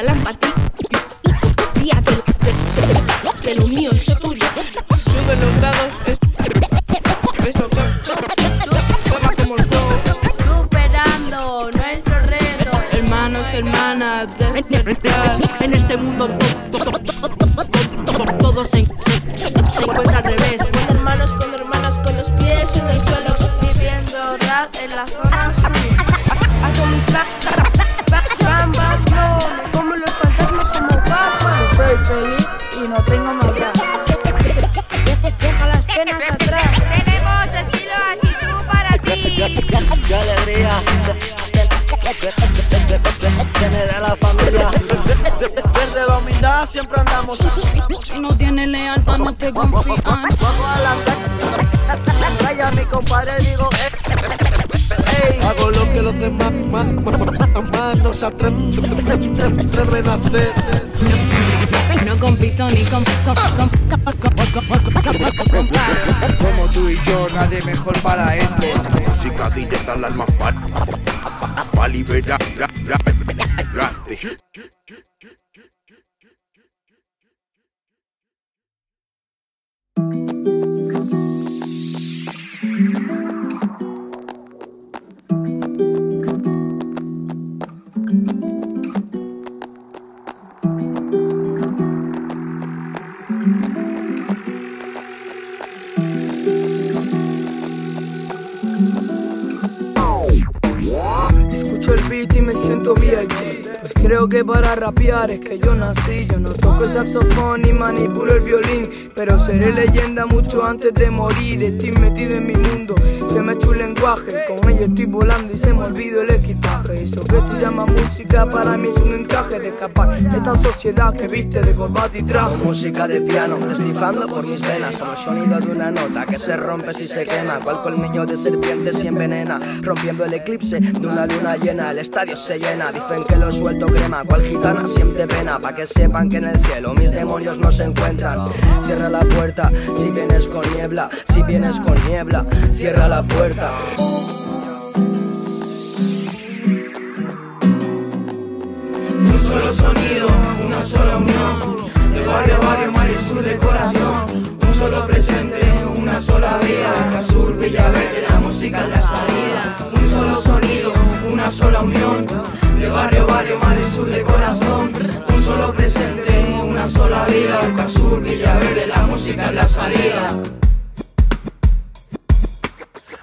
usa la empatía. Tía, que, que, que lo mío es tuyo. Sube los grados, es, eso corra como el fuego. Superando nuestro reto. Hermanos, hermanas, de en este mundo to- to- to- to- todo se, se, se encuentra al revés. Con hermanos, con hermanas, con los pies en el suelo. Viviendo rap en la zona Qué alegría tener a la familia. Desde la humildad siempre andamos. Si no tienes lealtad, no te confían. Vamos a la mi compadre digo, eh, ey. Hago lo que los demás más, más, más no se con. con- con- Como tú y yo, nadie mejor para esto. música directa al alma para pa liberar para rapear es que yo nací. Yo no toco el saxofón ni manipulo el violín. Pero seré leyenda mucho antes de morir. Estoy metido en mi mundo. Se me echó el lenguaje. Con ella estoy volando y se me olvidó el equipaje. Eso que tú llamas música para mí es un encaje de escapar. de Esta sociedad que viste de corbata y traje. Música de piano, deslizando por mis venas Como el sonido de una nota que se rompe si se quema Cual colmillo de serpiente si envenena Rompiendo el eclipse de una luna llena El estadio se llena, dicen que lo suelto crema Cual siempre pena, pa' que sepan que en el cielo Mis demonios no se encuentran Cierra la puerta, si vienes con niebla Si vienes con niebla, cierra la puerta Un solo sonido, una sola unión. De barrio a barrio, mar y sur de corazón. Un solo presente, una sola vida. Casur, Villaverde, la música es la salida. Un solo sonido, una sola unión. De barrio a barrio, mar y sur es.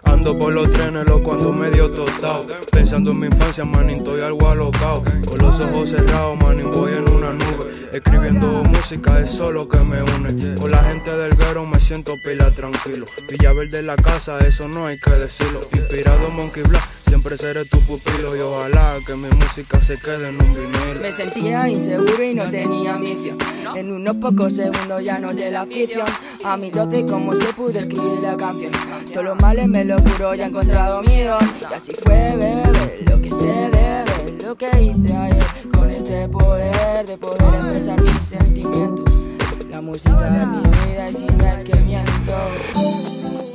Ando por los trenes, lo cuando medio tostado. Pensando en mi infancia, manín, estoy algo alocado. Con los ojos cerrados, manín, voy en una nube. Escribiendo música, eso lo que me une. Con la gente del guero me siento pila tranquilo. Villaverde la casa, eso no hay que decirlo. Inspirado en Monkey Black, siempre seré tu pupilo. Y ojalá que mi música se quede en un vinilo. Me sentía inseguro y no tenía misión. En unos pocos segundos ya no de la afición. A mi dote como se pude escribir la canción. Todos los males me lo juro, ya he encontrado mi don. Y así fue, bebé, lo que se debe, lo que hice ayer. Con este poder de poder expresar mis sentimientos. La música es mi vida y sin ver que miento.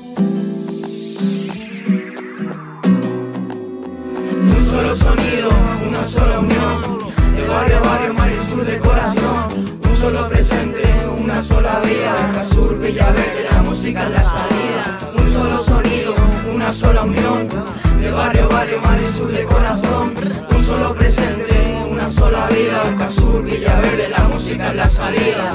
Solo sonido, una sola unión. De barrio a barrio, mar y sur de corazón. Un solo presente, una sola vida. Casur, Villaverde, la música es la salida. Un solo sonido, una sola unión. De barrio a barrio, mar y sur de corazón. Un solo presente, una sola vida. Casur, Villaverde, la música es la salida.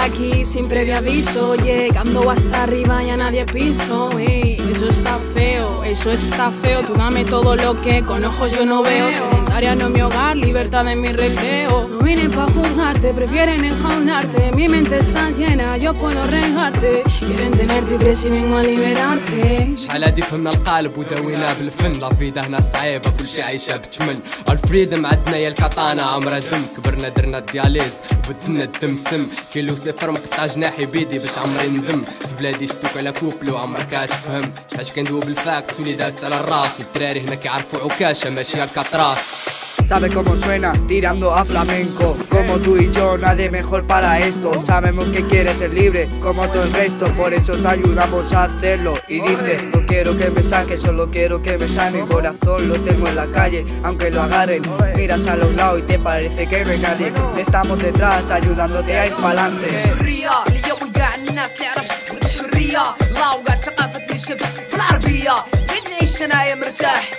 Aquí sin previo aviso, llegando hasta arriba ya nadie piso. ey, eso está feo, eso está feo. Tú dame todo lo que con ojos yo no veo. Sedentario Ariano en mi hogar, libertad en mi recreo. No vienen pa' juzgarte, prefieren enjaularte. Mi mente está llena, yo puedo regarte. Quieren tenerte y presi vengo a liberarte. شحال هادي فهمنا القالب وداوينا بالفن. لا فيدا هنا صعيبة كل شي عايشة بتمل الفريدم عندنا يا الكاتانا عمرها دم. كبرنا درنا الدياليز وبدلنا الدم. سم. كيلو صفر مقطع جناحي بيدي باش عمري ندم. في بلادي شتوك على كوبلو عمرك تفهم شحال كندوب الفاكس ولي داس على الراس. والدراري هنا كيعرفوا عكاشة ماشي الكاتراس Sabe cómo suena, tirando a flamenco Como tú y yo, nadie mejor para esto Sabemos que quieres ser libre, como todo el resto Por eso te ayudamos a hacerlo Y dices, no quiero que me saques, solo quiero que me sane El corazón lo tengo en la calle, aunque lo agarren Miras a los lados y te parece que me calle Estamos detrás, ayudándote a ir pa'lante الحرية اليوم كاع الناس اللي عرفت بالحرية الله وقع ثقافتني شفت بالعربية فين نعيش انايا مرتاح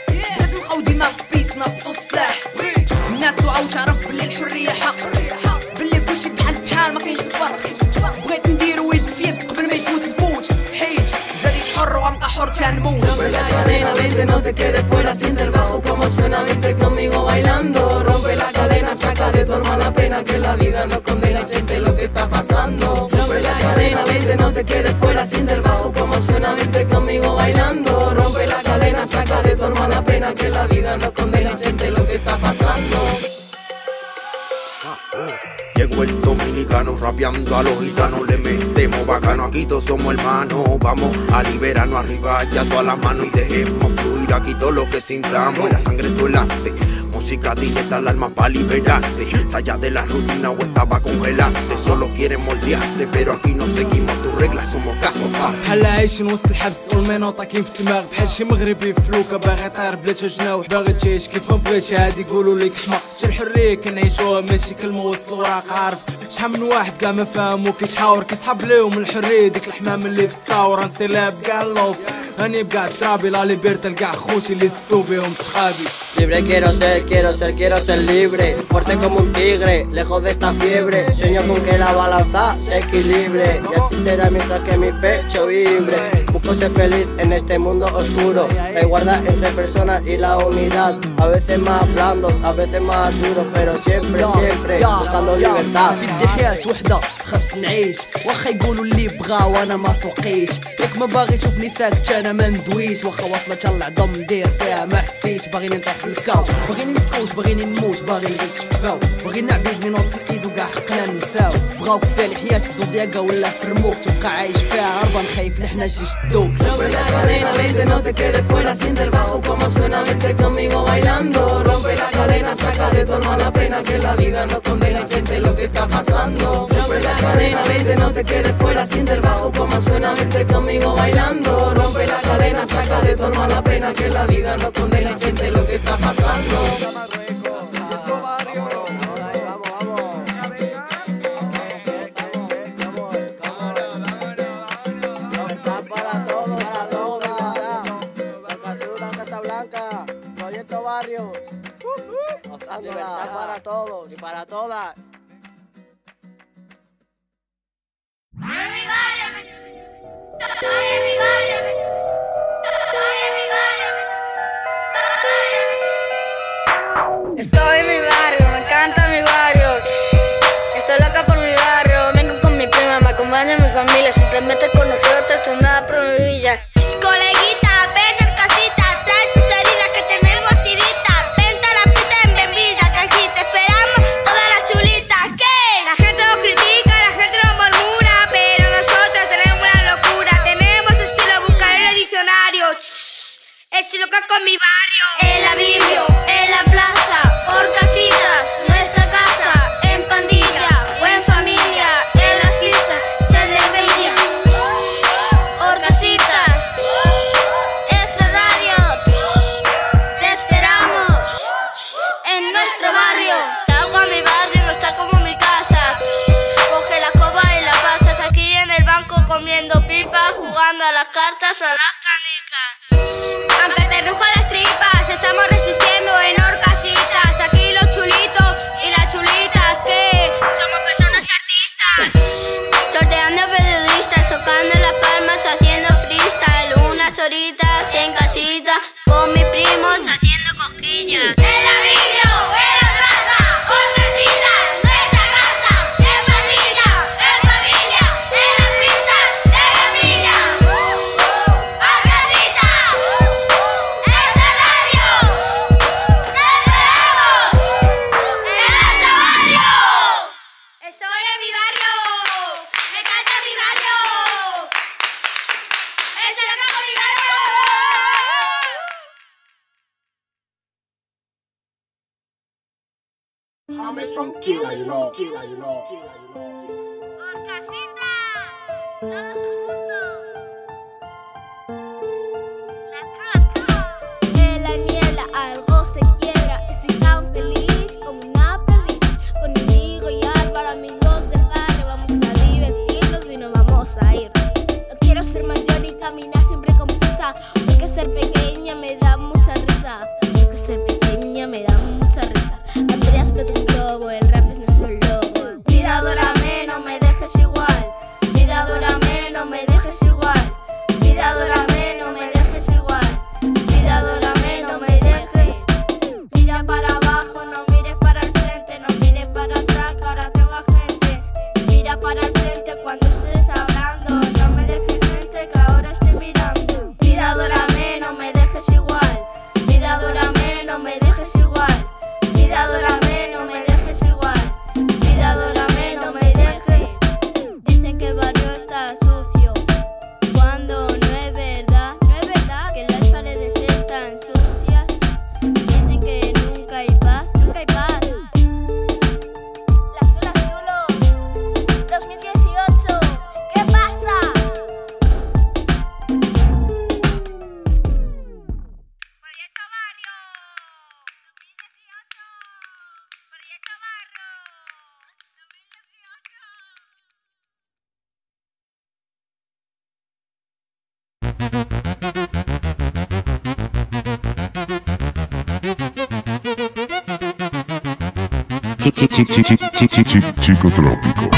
Rompe la cadena, vente, no te quedes fuera, siente el bajo como suena, vente conmigo bailando. Rompe la cadena, saca de tu alma la pena que la vida nos condena siente lo que está pasando. Rompe la cadena, vente, no te quedes fuera, siente el bajo como suena, vente conmigo bailando. Rompe la cadena, saca de tu alma la pena que la vida nos condena siente lo que está pasando. Llegó el dominicano rapeando a los gitanos, le mete bacano, aquí todos somos hermanos. Vamos a liberarnos arriba, ya todas las manos y dejemos fluir aquí todo lo que sintamos. La sangre todo el arte, música directa al alma para liberarte. Saya de la rutina o estaba congelarte, solo quieren moldearte, pero aquí no seguimos tus reglas, somos casos pa. بحال عايشين وسط الحبس والمناطة كيف في الدماغ بحال شي مغربي في فلوكة باغي طير بلا جناوح باغي تعيش كيف ما بغيتش هادي يقولوا ليك حماق شي الحرية كنعيشوها ماشي كلمة وسط الوراق عارف شحال من واحد كاع ما فاهمو كيتحاور كيسحب ليهم الحرية ديك الحمام اللي في الثورة انسلاب كاع اللوف هاني بقاع الترابي لا ليبرتي لكاع خوتي اللي ستو بيهم صحابي Libre quiero ser, quiero ser, quiero ser libre Fuerte como un tigre, lejos de esta fiebre Sueño con que la balanza se equilibre Y así será mientras que mi pecho vibre Busco ser feliz en este mundo oscuro Resguarda entre personas y la unidad A veces más blandos, a veces más duros Pero siempre, siempre buscando libertad في بدي حياة وحدة خاص نعيش واخا يقولوا اللي بغا وانا ما فوقيش ياك ما باغي تشوفني ساكت انا ما ندويش واخا واصلة تا العظم ندير فيها ما حسيتش باغيني نطيح في الكاو باغيني نتقوس باغيني نموت باغي نعيش فاو باغينا عبيد من وسط الايد وكاع حقنا نساو بغاو كفالي حياة زودياكا ولا فرموك تبقى عايش فيها هربان خايف لحنا شي شدوك Rompe la cadena, vente, no te quedes fuera, siente el bajo como suena, vente conmigo bailando. Rompe la cadena, saca de tu alma la pena que la vida nos condena y siente lo que está pasando. Rompe la cadena, vente, no te quedes fuera, siente el bajo como suena, vente conmigo bailando. Rompe la cadena, saca de tu alma la pena que la vida nos condena siente lo que está pasando. Estoy en mi barrio, me encanta mi barrio. Estoy loca por mi barrio. Vengo con mi prima, me acompaña mi familia. Si te metes con nosotros, tú nada villa. Coleguita, ¡Orcasita! ¡Todos Chico trópico.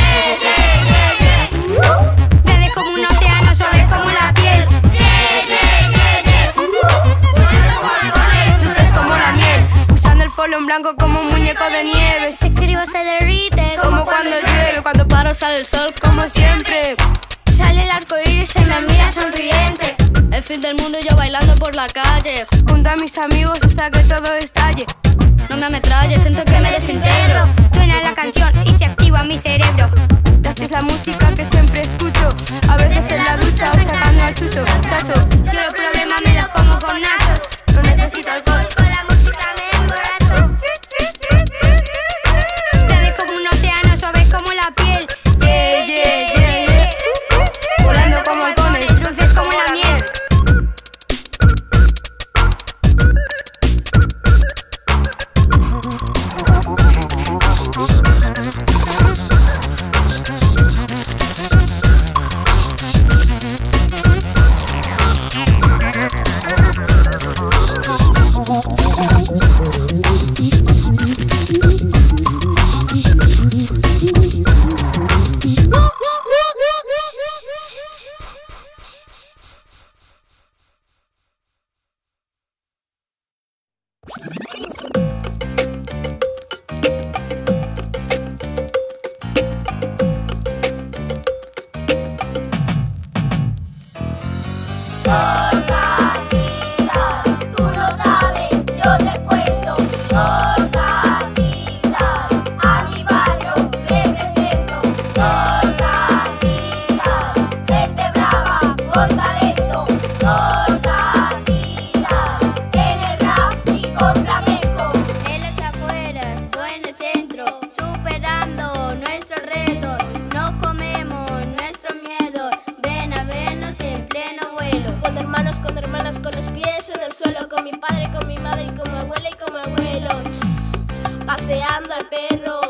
Debe como un océano, suave como la piel. Luces como la miel. Usando el folón blanco como un muñeco de nieve. Se escribo, se derrite como cuando llueve. Cuando paro sale el sol como siempre. fin del mundo y yo bailando por la calle. Junto a mis amigos hasta que todo estalle. No me ametralle, siento que me desintegro. Suena la canción y se activa mi cerebro. Esta es la música que siempre escucho. A veces en la ducha o sacando al chucho. Chacho, con mi padre, con mi madre y con mi abuela y con mi abuelo. Paseando al perro.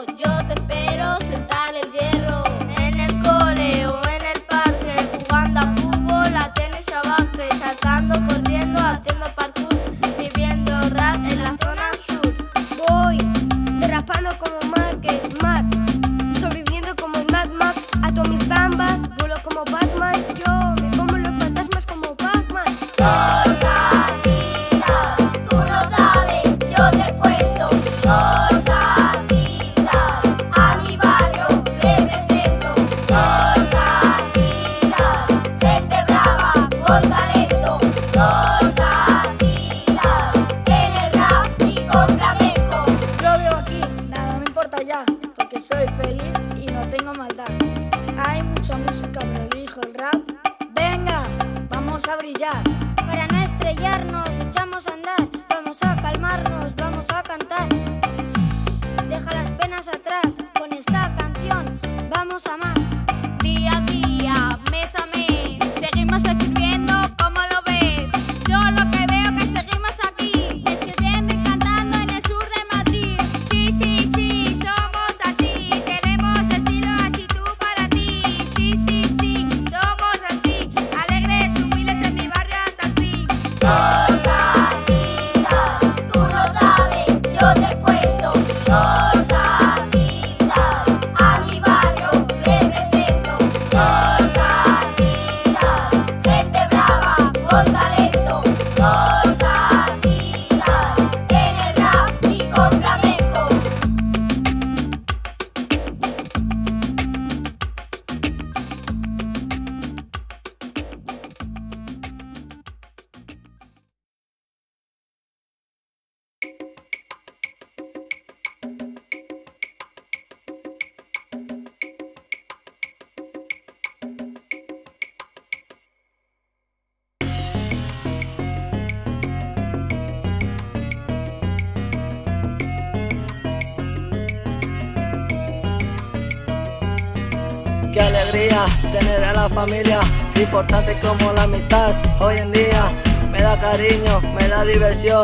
Familia, importante como la amistad. Hoy en día me da cariño, me da diversión.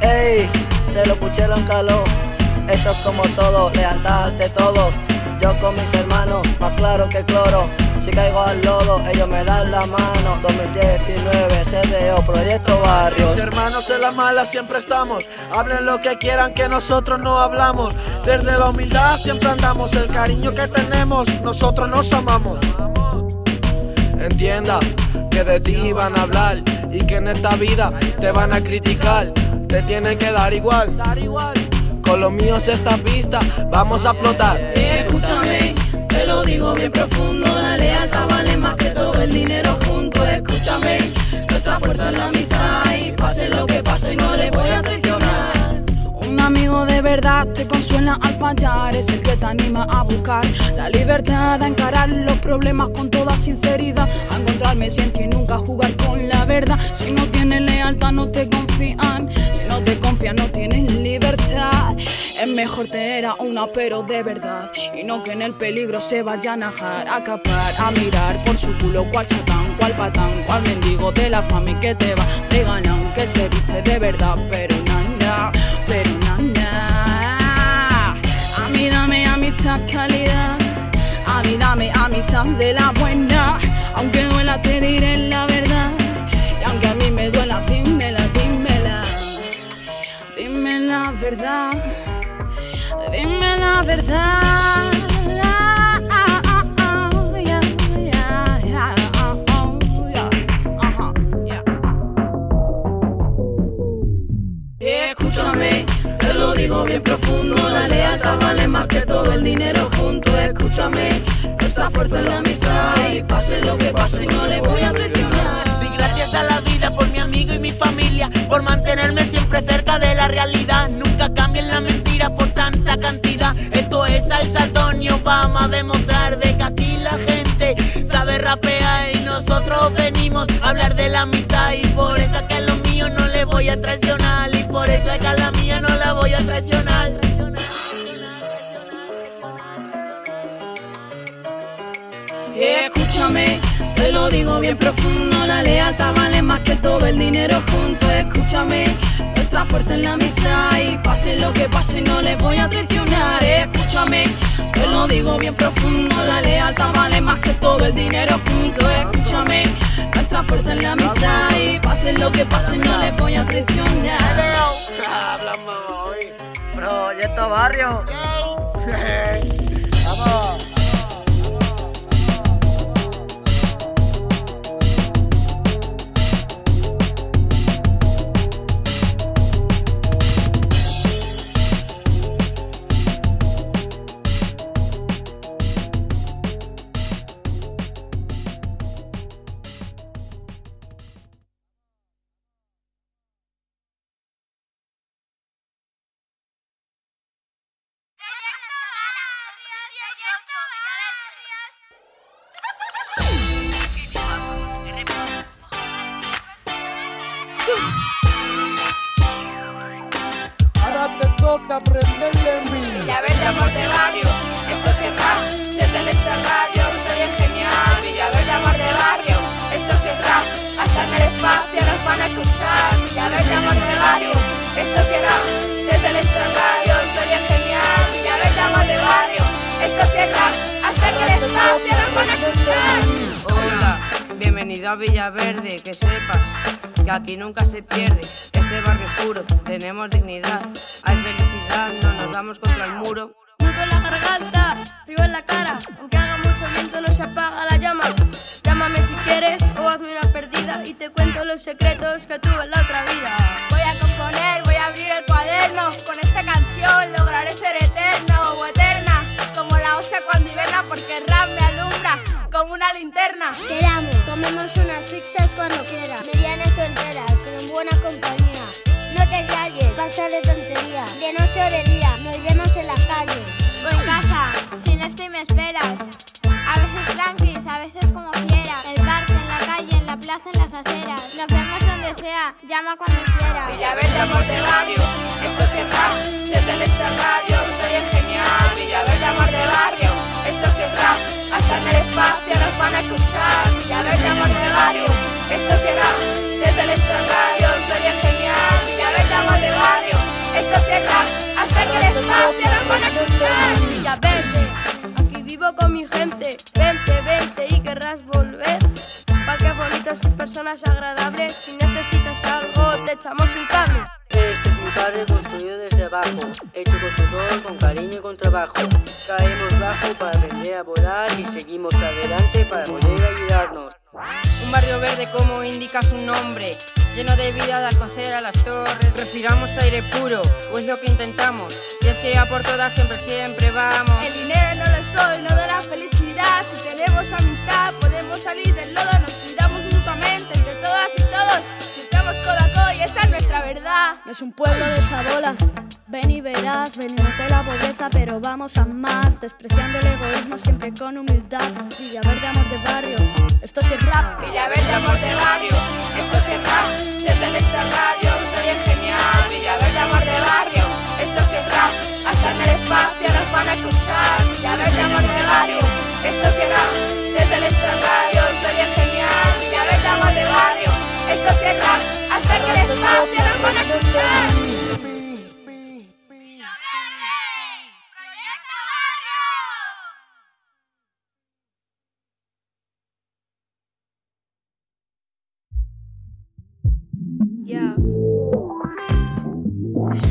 Ey, te lo puchero en calor. Esto es como todo, lealtad todo. Yo con mis hermanos, más claro que cloro. Si caigo al lodo, ellos me dan la mano. 2019, TDO, Proyecto Barrio. Mis hermanos en la mala siempre estamos. Hablen lo que quieran que nosotros no hablamos. Desde la humildad siempre andamos. El cariño que tenemos, nosotros nos amamos. Entienda que de ti van a hablar y que en esta vida te van a criticar. Te tienen que dar igual. Con los míos esta pista vamos a explotar. Escúchame, te lo digo bien profundo, la lealtad vale más que todo el dinero junto. Escúchame, nuestra fuerza es la amistad y pase lo que pase no le voy a traicionar. De verdad te consuela al fallar, es el que te anima a buscar la libertad, a encarar los problemas con toda sinceridad, a encontrarme si en ti nunca jugar con la verdad. Si no tienes lealtad, no te confían, si no te confían, no tienes libertad. Es mejor tener a una, pero de verdad, y no que en el peligro se vayan a jar, a capar, a mirar por su culo cual satán, cual patán, cual mendigo de la fama y que te va de ganan, que se viste de verdad, pero nada, pero nada. Calidad, a mí dame amistad de la buena, aunque duela te diré la verdad, y aunque a mí me duela, dímela, dímela, dime la verdad, dime la verdad. Que todo el dinero junto. Escúchame, nuestra fuerza es la amistad y pase lo que pase no le voy a traicionar. Doy gracias a la vida por mi amigo y mi familia, por mantenerme siempre cerca de la realidad. Nunca cambien la mentira por tanta cantidad. Esto es salsa Antonio, vamos a demostrar de que aquí la gente sabe rapear y nosotros venimos a hablar de la amistad y por eso es que a lo mío no le voy a traicionar y por eso es que a la mía no la voy a traicionar. Escúchame, te lo digo bien profundo, la lealtad vale más que todo el dinero junto. Escúchame, nuestra fuerza en la amistad y pase lo que pase no le voy a traicionar. Escúchame, te lo digo bien profundo, la lealtad vale más que todo el dinero junto. Escúchame, nuestra fuerza en la amistad y pase lo que pase no le voy a traicionar. Hablamos hoy. Proyecto Barrio. Vamos. Bienvenido a Villaverde, que sepas que aquí nunca se pierde. Este barrio es puro, tenemos dignidad, hay felicidad, no nos damos contra el muro. Nudo en la garganta, frío en la cara, aunque haga mucho viento no se apaga la llama. Llámame si quieres o hazme una perdida y te cuento los secretos que tuve en la otra vida. Voy a componer, voy a abrir el cuaderno, con esta canción lograré ser eterno o eterna, como la osa cuando hiberna porque una linterna. Te amo, comemos unas pizzas cuando quieras, medianas o enteras, pero en buena compañía. No te calles, pasa de tontería, de noche o de día, nos vemos en la calle. O en casa, sin esto y me esperas. A veces tranquis, a veces como quieras. El parque, en la calle, en la plaza, en las aceras. Nos vemos donde sea, llama cuando quieras. Villaverde, amor de barrio, esto es el rap. Desde el extrarradio, soy el genial. Villaverde, amor de barrio, esto es el rap. Hasta en el espacio nos van a escuchar. Villaverde, amor de barrio, esto es el rap. Desde el extrarradio, soy el genial. Villaverde, amor de barrio, esto es el rap. Hasta en el espacio nos van a escuchar. Villaverde. Aquí vivo con mi gente, vente, vente y querrás volver. Parques bonitos y personas agradables. Si necesitas algo, te echamos un cable. Es mi barrio construido desde abajo, hecho constructor con cariño y con trabajo. Caemos bajo para aprender a volar y seguimos adelante para poder ayudarnos. Un barrio verde como indica su nombre, lleno de vida de Alcocer a las torres. Respiramos aire puro, o es lo que intentamos. Y es que ya por todas siempre, siempre vamos. El dinero no lo estoy, no da la felicidad. Si tenemos amistad, podemos salir del lodo. Nos cuidamos mutuamente entre todas y todos. Y esa es nuestra verdad. No es un pueblo de chabolas, ven y verás, venimos de la pobreza pero vamos a más, despreciando el egoísmo siempre con humildad. Villaverde, amor de barrio, esto es rap. Villaverde, amor de barrio, esto es rap. Desde el extrarradio, soy el genial. Villaverde, amor de barrio, esto es rap. Hasta en el espacio nos van a escuchar. Villaverde, amor de barrio, esto es rap. Desde el extrarradio, soy el genial. Villaverde, amor de barrio, esto rap. Hasta en el espacio nos van a escuchar.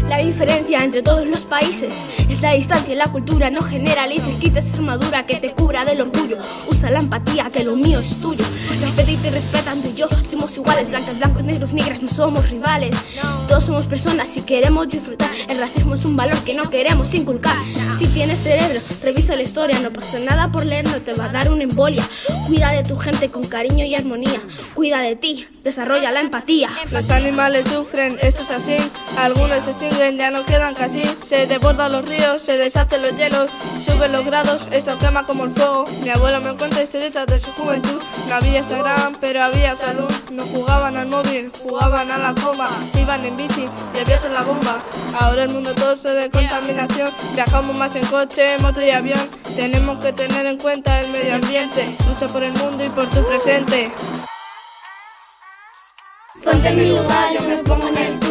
La diferencia entre todos los países es la distancia y la cultura. No generalices, quites esa armadura que te cubra del orgullo. Usa la empatía, que lo mío es tuyo. Respeta y te respetan tú y yo. Somos iguales, blancas, blancos, negros, negras, no somos rivales. Todos somos personas y queremos disfrutar. El racismo es un valor que no queremos inculcar. Si tienes cerebro, revisa la historia. No pasa nada por leer, no te va a dar una embolia. Cuida de tu gente con cariño y armonía. Cuida de ti, desarrolla la empatía. Los animales sufren, esto es así. Algunos ya no quedan casi. Se desbordan los ríos, se deshacen los hielos, suben los grados, esto quema como el fuego. Mi abuelo me cuenta historietas de su juventud. No había Instagram, pero había salud. No jugaban al móvil, jugaban a la coma. Iban en bici y había la bomba. Ahora el mundo todo se de contaminación. Viajamos más en coche, moto y avión. Tenemos que tener en cuenta el medio ambiente. Lucha por el mundo y por tu presente. Ponte mi lugar, yo me pongo en el.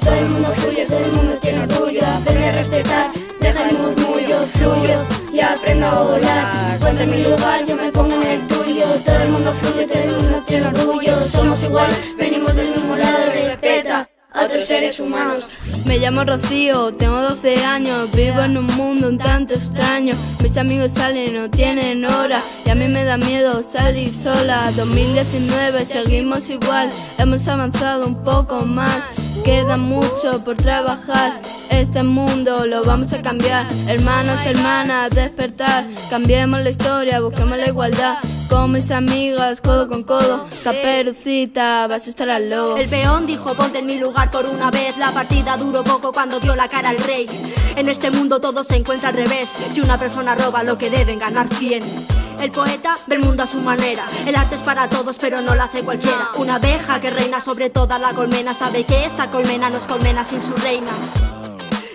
Todo el mundo fluye, todo el mundo tiene orgullo. Aprende respetar, deja el murmullo, fluyo y aprendo a volar. Ponte en mi lugar, yo me pongo en el tuyo. Todo el mundo fluye, todo el mundo tiene orgullo. Somos igual, venimos del mismo lado, respeta a otros seres humanos. Me llamo Rocío, tengo 12 años, vivo en un mundo un tanto extraño. Mis amigos salen, no tienen hora, y a mí me da miedo salir sola. 2019, seguimos igual, hemos avanzado un poco más. Queda mucho por trabajar, este mundo lo vamos a cambiar. Hermanos, hermanas, despertar, cambiemos la historia, busquemos la igualdad. Con mis amigas, codo con codo, caperucita, vas a estar al lobo. El peón dijo ponte en mi lugar por una vez. La partida duró poco cuando dio la cara al rey. En este mundo todo se encuentra al revés. Si una persona roba lo que deben ganar 100 El poeta ve el mundo a su manera El arte es para todos pero no lo hace cualquiera Una abeja que reina sobre toda la colmena Sabe que esa colmena no es colmena sin su reina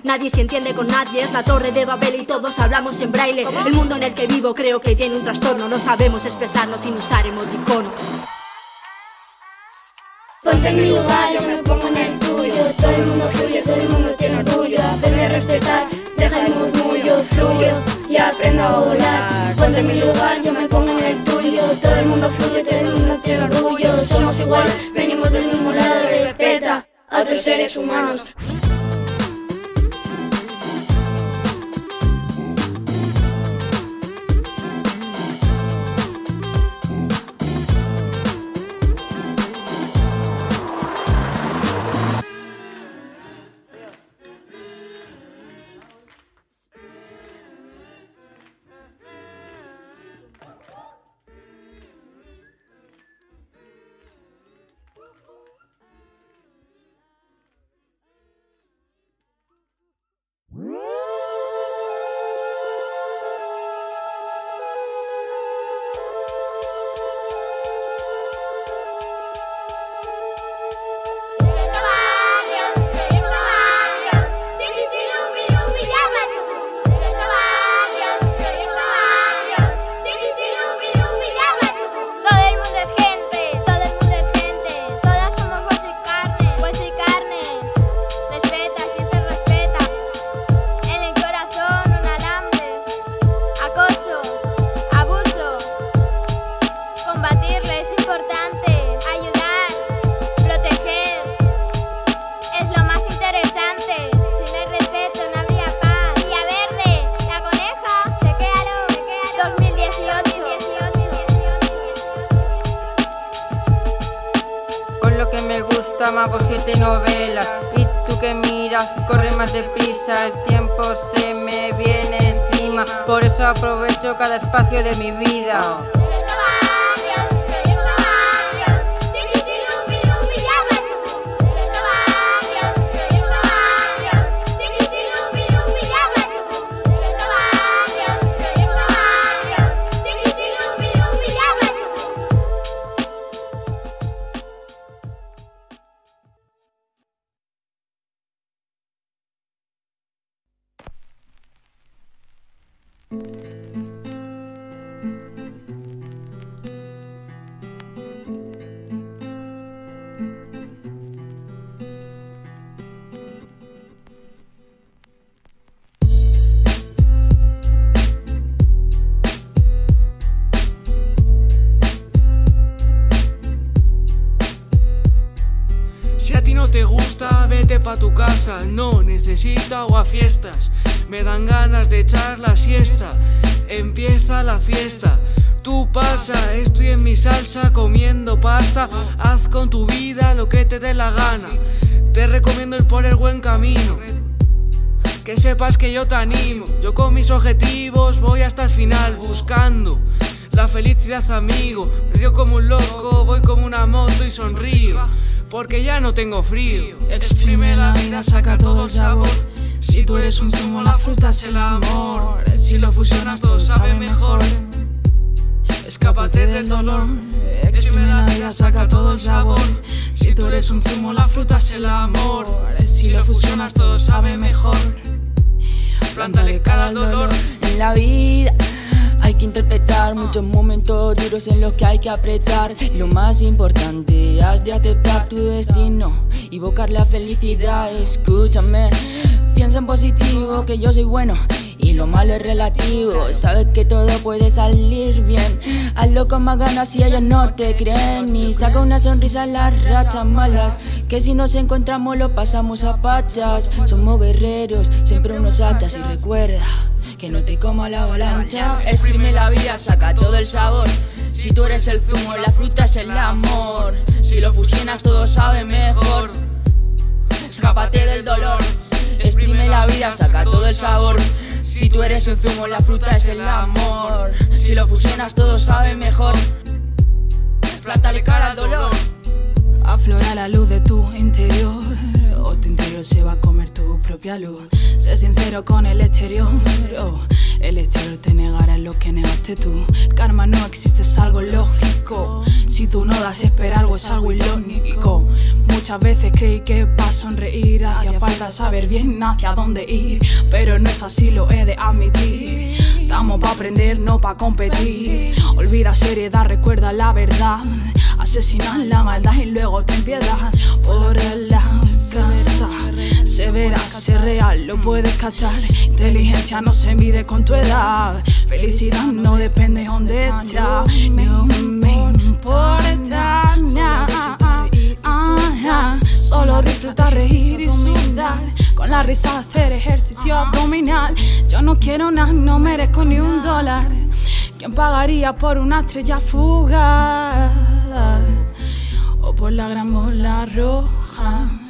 Nadie se entiende con nadie, es la torre de Babel y todos hablamos en braille. El mundo en el que vivo creo que tiene un trastorno, no sabemos expresarnos sin usar emoticonos. Ponte en mi lugar, yo me pongo en el tuyo. Todo el mundo fluye, todo el mundo tiene orgullo. Aprende a respetar, deja el murmullo, fluyo y aprendo a volar. Ponte en mi lugar, yo me pongo en el tuyo. Todo el mundo fluye, todo el mundo tiene orgullo. Somos igual, venimos del mismo lado, respeta a otros seres humanos. Hago siete novelas. Y tú que miras, corre más deprisa El tiempo se me viene encima. Por eso aprovecho cada espacio de mi vida la siesta. Empieza la fiesta. Tú pasa, estoy en mi salsa comiendo pasta. Haz con tu vida lo que te dé la gana. Te recomiendo ir por el buen camino. Que sepas que yo te animo. Yo con mis objetivos voy hasta el final buscando la felicidad, amigo. Río como un loco, voy como una moto y sonrío. Porque ya no tengo frío. Exprime la vida, saca todo el sabor. Si tú eres un zumo, la fruta es el amor. Si lo fusionas, todo sabe mejor. Escápate del dolor. Exprime la vida, saca todo el sabor. Si tú eres un zumo, la fruta es el amor. Si lo fusionas, todo sabe mejor. Plántale cara al dolor. En la vida hay que interpretar muchos momentos duros en los que hay que apretar. Lo más importante, has de aceptar tu destino y buscar la felicidad. Escúchame, piensa en positivo, que yo soy bueno y lo malo es relativo. Sabes que todo puede salir bien. Hazlo con más ganas si ellos no te creen. Y saca una sonrisa en las rachas malas. Que si nos encontramos lo pasamos a pachas. Somos guerreros, siempre unos hachas. Y recuerda que no te coma la avalancha. Exprime la vida, saca todo el sabor. Si tú eres el zumo, la fruta es el amor. Si lo fusionas, todo sabe mejor. Escápate del dolor. La vida, saca todo el sabor. Si tú eres el zumo, la fruta es el amor. Si lo fusionas, todo sabe mejor. Plántale cara al dolor. Aflora la luz de tu interior o tu interior se va a comer tu propia luz. Sé sincero con el exterior. oh, el exterior te negará lo que negaste tú. Karma no existe, es algo lógico. Si tú no das espera, algo es algo ilógico. Muchas veces creí que para sonreír hacía falta saber bien hacia dónde ir. Pero no es así, lo he de admitir. Estamos para aprender, no para competir. Olvida seriedad, recuerda la verdad. Asesinan la maldad y luego ten piedad. Por el Se verá, ser real, lo puedes captar. Inteligencia no se mide con tu edad. Felicidad no depende de dónde estás. No me importa nada. Solo disfrutar, reír y sudar. Con la risa hacer ejercicio abdominal. Yo no quiero nada, no merezco ni un dólar. ¿Quién pagaría por una estrella fugaz? O por la gran bola roja.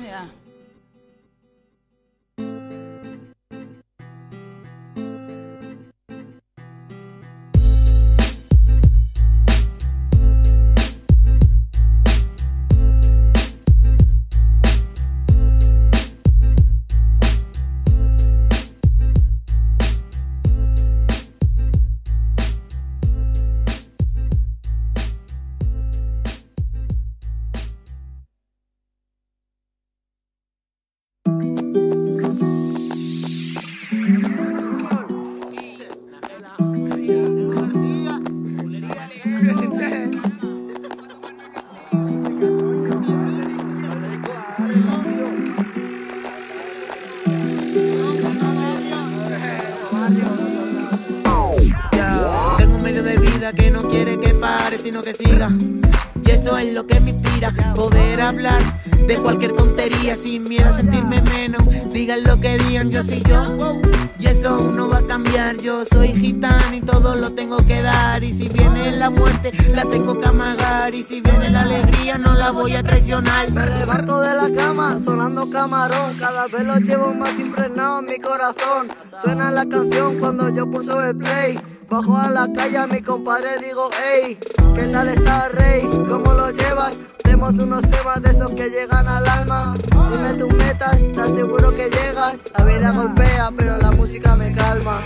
Lo que me inspira, poder hablar de cualquier tontería sin miedo a sentirme menos. Digan lo que digan, yo soy yo. Y eso no va a cambiar, yo soy gitano y todo lo tengo que dar. Y si viene la muerte, la tengo que amagar. Y si viene la alegría, no la voy a traicionar. Me levanto de la cama sonando camarón, cada vez lo llevo más impregnado en mi corazón. Suena la canción cuando yo pulso el play. Bajo a la calle a mi compadre digo, hey, ¿qué tal está rey? ¿Cómo lo llevas? Tenemos unos temas de esos que llegan al alma. Dime tus metas, te aseguro que llegas. La vida golpea, pero la música me calma.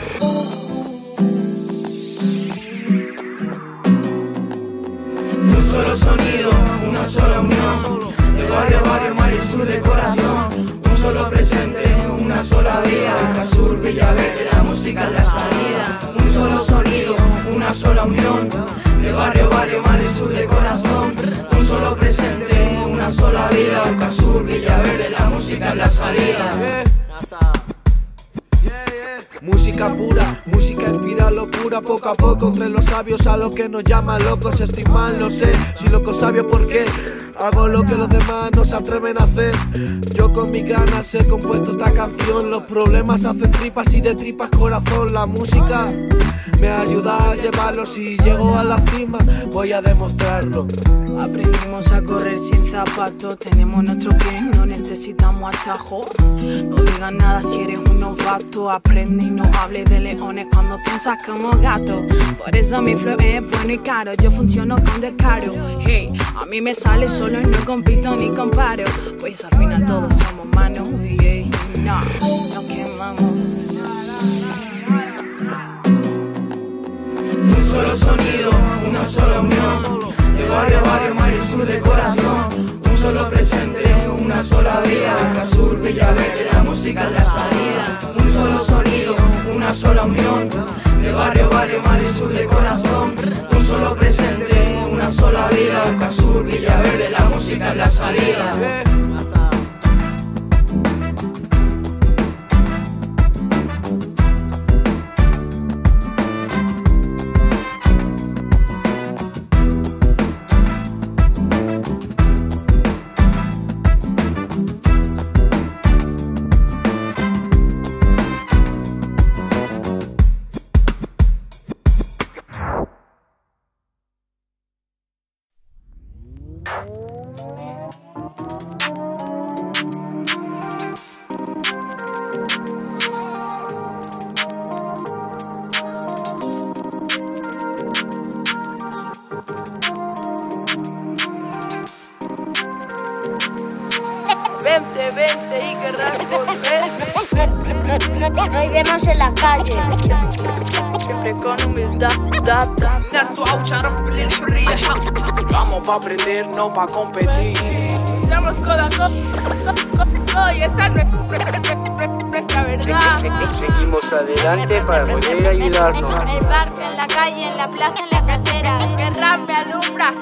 Un solo sonido, una sola unión. De barrio a barrio, mar y sur de corazón. Un solo presente, una sola vida. Casur, Villaverde, la música es la salida. Un solo sonido, una sola unión. De barrio barrio, mar y sur de corazón. Un solo presente, una sola vida. Casur, Villaverde, la música es la salida. Música pura, música inspira locura poco a poco entre los sabios a los que nos llaman locos. Estoy mal, lo sé, si loco sabio por qué. Hago lo que los demás no se atreven a hacer. Yo con mis ganas he compuesto esta canción. Los problemas hacen tripas y de tripas corazón. La música me ayuda a llevarlo. Si llego a la cima, voy a demostrarlo. Aprendimos a correr sin zapatos, tenemos nuestro pie, no necesitamos atajo. No digas nada si eres un novato, aprende no hables de leones cuando piensas como gato. Por eso mi flow es bueno y caro, yo funciono con descaro. Hey, a mí me sale solo y no compito ni comparo. Pues al final todos somos manos, y hey, no, no quemamos. Un solo sonido, una sola unión. De barrio a barrio, mar y sur de corazón. Un solo presente, una sola vida. Casur, Villaverde, la música es la salida. Un solo sonido, una sola unión. De barrio barrio, mar y sur de corazón. Un solo presente, una sola vida. Casur, Villaverde, la música es la salida. Nos vemos en la calle. Siempre con humildad. Vamos pa' aprender, no pa' competir. Estamos codo a codo y esa no es nuestra verdad. Seguimos adelante para poder ayudarnos. En el parque, en la calle, en la plaza, en las aceras. Que rap me alumbra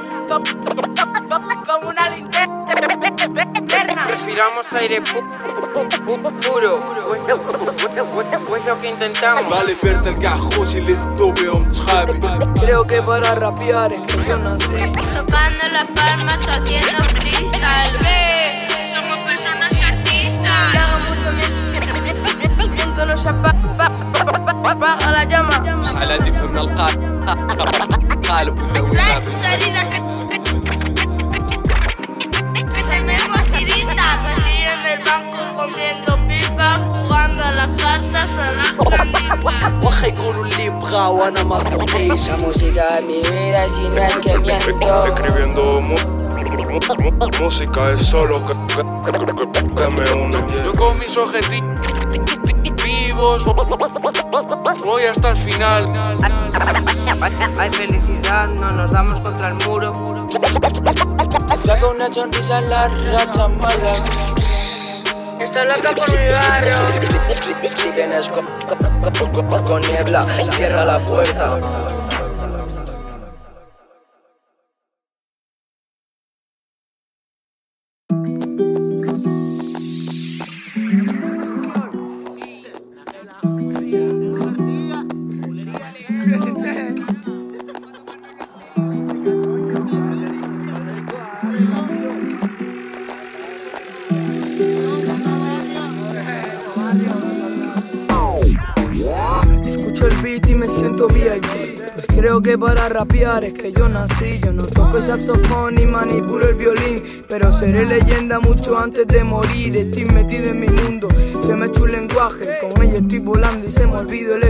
Respiramos aire pu pu puro Pues lo que intentamos بالي فرت نلقى خوشي اللي زدو بيهم صحابي Creo que para rapear es que yo nací. Tocando las palmas, haciendo freestyle. Ve, somos personas y artistas. Viento nos apaga apaga la llama. شحال هادي فهمنا القالب قالب ولا Trae comiendo pipa, jugando a las cartas, a las canicas. Baja con un libra o ana La música es mi vida y sin el que miento. Escribiendo música es solo que, que, me une. Yo con mis objetivos voy hasta el final. Hay felicidad, no nos damos contra el muro. Saca una sonrisa en las rachas malas. Estoy loca por mi barrio. Si vienes con, con- con- con niebla, cierra la puerta para rapear es que yo nací. Yo no toco el saxofón ni manipulo el violín. Pero seré leyenda mucho antes de morir. Estoy metido en mi mundo. Se me echó un lenguaje. Con ella estoy volando y se me olvidó el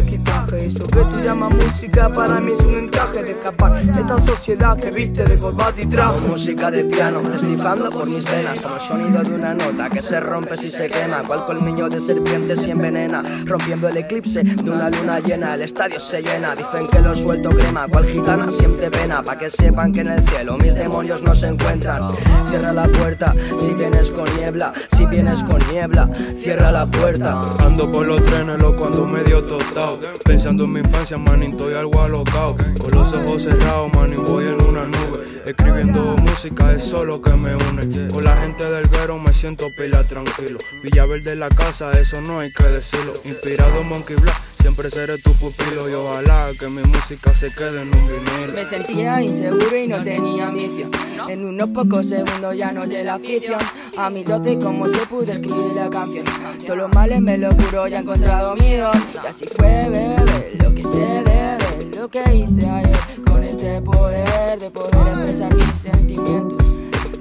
equipaje. Eso que tú llamas música para mí es un encaje de escapar de esta sociedad que viste de corbata y traje. Música de piano, deslizando por mis venas Como el sonido de una nota que se rompe si se quema Cual colmillo de serpiente si envenena Rompiendo el eclipse de una luna llena El estadio se llena, dicen que lo suelto crema Cual gitana siempre pena, pa' que sepan que en el cielo mis demonios no se encuentran Cierra la puerta, si vienes con niebla Si vienes con niebla, cierra la puerta Ando por los trenes, lo cuando medio tostado. Pensando en mi infancia, manín, estoy algo alocado. Con los ojos cerrados, manín, voy en una nube. Escribiendo música, es solo que me une. Con la gente del guero me siento pila tranquilo. Villaverde la casa, eso no hay que decirlo. Inspirado en Monkey Black, siempre seré tu pupilo. Y ojalá que mi música se quede en un vinilo. Me sentía inseguro y no tenía misión. En unos pocos segundos ya no de la afición. A mis doce como se pude escribir la canción. Todos los males me lo juro, ya he encontrado mi. Y así fue, bebé, lo que se debe, lo que hice ayer. Con este poder de poder expresar mis sentimientos.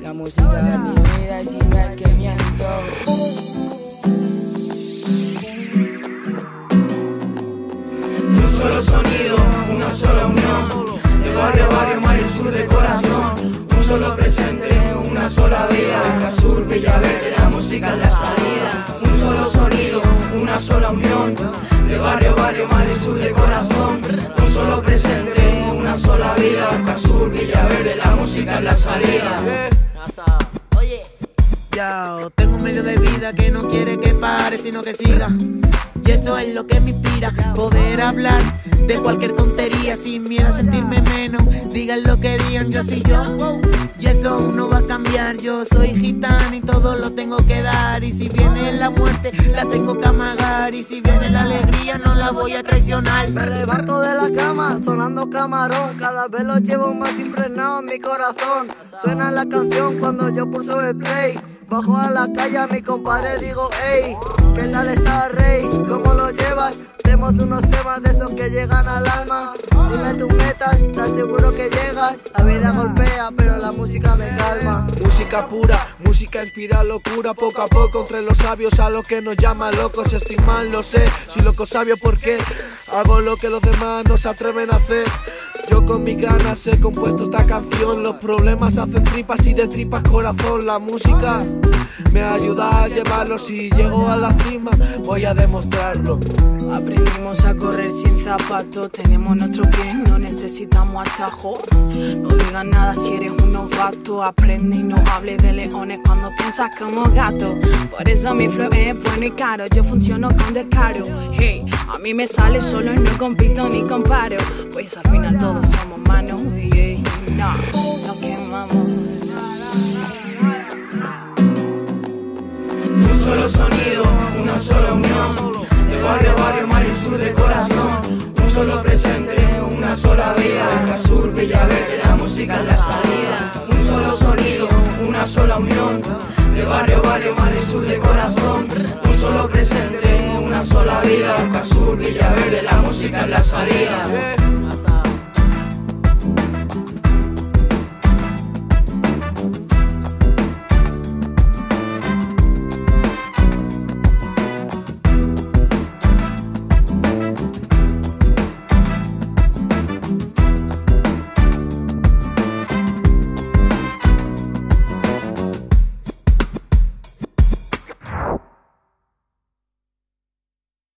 La música es mi vida y si no es que miento. Solo sonido, una sola unión. De barrio a barrio, mar y sur de corazón. Un solo presente, una sola vida. Casur, Villaverde, la música de vida que no quiere que pare, sino que siga. Y eso es lo que me inspira, poder hablar de cualquier tontería sin miedo a sentirme menos. Digan lo que digan, yo soy yo. Y eso no va a cambiar, yo soy gitano y todo lo tengo que dar. Y si viene la muerte, la tengo que amagar. Y si viene la alegría, no la voy a traicionar. Me levanto de la cama sonando camarón Cada vez lo llevo más impregnado en mi corazón Suena la canción cuando yo pulso el play Bajo a la calle a mi compadre digo Ey, ¿qué tal está rey? ¿Cómo lo llevas? Tenemos unos temas de esos que llegan al alma Dime tus metas, te aseguro que llegas La vida golpea pero la música me calma Música pura, música inspira locura poco a poco entre los sabios a los que nos llaman locos. Si estoy mal, no sé, soy loco sabio porque hago lo que los demás no se atreven a hacer. Yo con mis ganas he compuesto esta canción. Los problemas hacen tripas y de tripas corazón. La música me ayuda a llevarlo. Si llego a la cima, voy a demostrarlo. Aprendimos a correr sin zapatos, tenemos nuestro pie, no necesitamos atajo. No digas nada si eres un novato, aprende y no hable de leones cuando piensas como gato. Por eso mi flow es bueno y caro, yo funciono con descaro. Hey, a mí me sale solo y no compito ni comparo, pues al final todos somos manos. Hey, no, no quemamos. Un solo sonido, una sola unión. De barrio barrio, mar y sur de corazón. Un solo presente, una sola vida. Casur, Villaverde, la música es la salida. Un solo sonido, una sola unión. De barrio barrio, mar y sur de corazón. Un solo presente, una sola vida. Casur, Villaverde, la música es la salida.